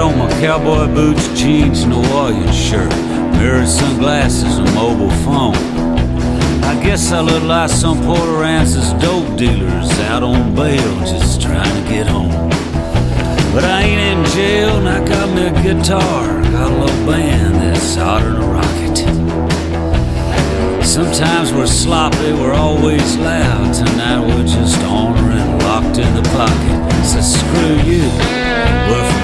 on my cowboy boots, jeans, and a Hawaiian shirt, mirrored sunglasses, and mobile phone. I guess I look like some Port Aransas dope dealers out on bail, just trying to get home. But I ain't in jail, and I got me a guitar, got a little band that's hotter than a rocket. Sometimes we're sloppy, we're always loud. Tonight we're just ornery locked in the pocket. So screw you, we're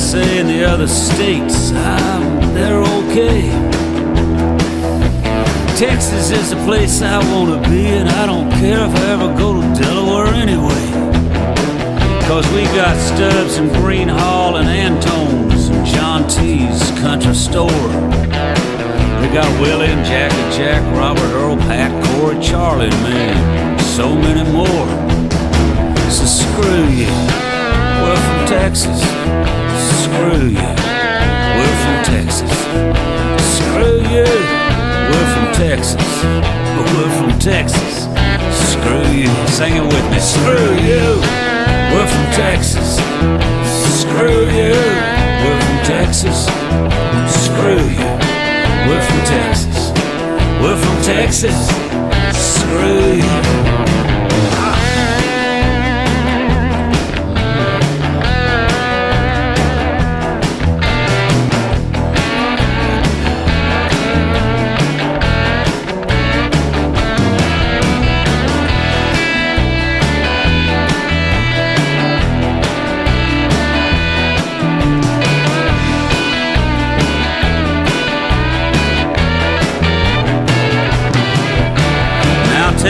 USA and the other states. Um, they're okay. Texas is the place I want to be, and I don't care if I ever go to Delaware anyway. Cause we got Stubbs and Gruene Hall and Antone's and John T's country store. We got Willie and Jack and Jack, Robert Earl, Pat, Corey, Charlie, me. So many more. So screw you. We're from Texas. Screw you. We're from Texas. Screw you. We're from Texas. We're from Texas. Screw you. Sing it with me. Screw you. We're from Texas. Screw you. We're from Texas. Screw you. We're from Texas. We're from Texas. Screw you.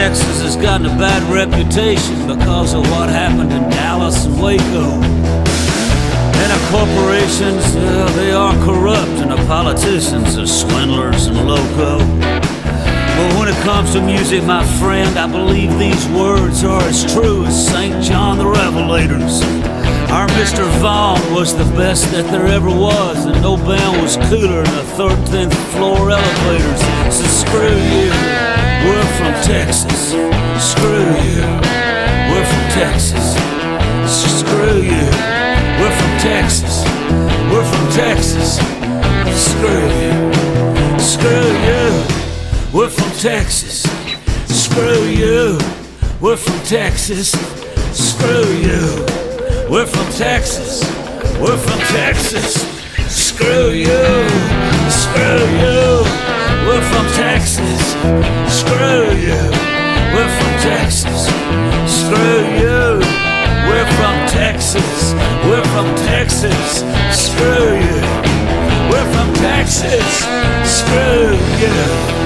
Texas has gotten a bad reputation because of what happened in Dallas and Waco. And the corporations, they are corrupt, and the politicians are swindlers and loco. But when it comes to music, my friend, I believe these words are as true as St. John the Revelator's. Our Mr. Vaughn was the best that there ever was, and no band was cooler than the 13th floor elevators. So screw you, we're from Texas. Screw you, we're from Texas. Screw you, we're from Texas. We're from Texas. Screw you, screw you, we're from Texas. Screw you, we're from Texas. Screw you. We're from Texas. We're from Texas. Screw you. Screw you. Screw you. We're from Texas. Screw you. We're from Texas. We're from Texas. Screw you. We're from Texas. Screw you.